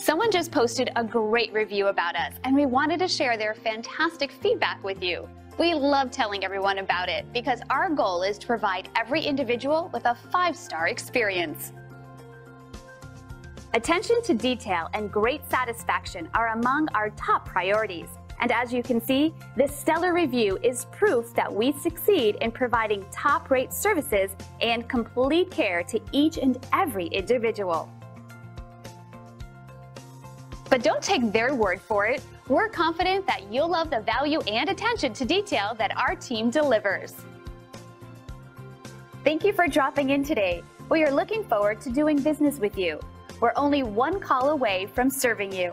Someone just posted a great review about us, and we wanted to share their fantastic feedback with you. We love telling everyone about it because our goal is to provide every individual with a five star experience. Attention to detail and great satisfaction are among our top priorities. And as you can see, this stellar review is proof that we succeed in providing top rate services and complete care to each and every individual. But don't take their word for it. We're confident that you'll love the value and attention to detail that our team delivers. Thank you for dropping in today. We are looking forward to doing business with you. We're only one call away from serving you.